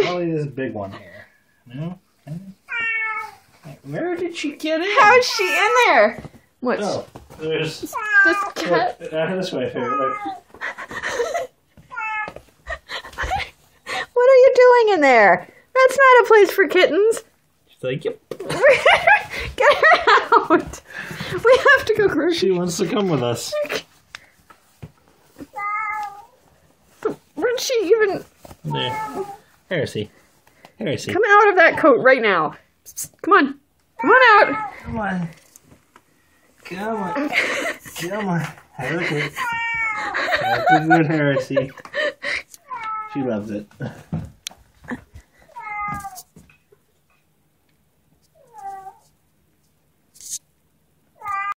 Only this big one here. No? Where did she get in? How is she in there? What's Oh, there's. this Look, cat? uh, this way, here. Look. What are you doing in there? That's not a place for kittens. She's like, yep. Get her out. We have to go grocery. She wants to come with us. Where'd she even There. Heresy. Heresy. come out of that coat right now? Come on. Come on out. Come on. Come on. Come on. Have a good. Have a good heresy. She loves it.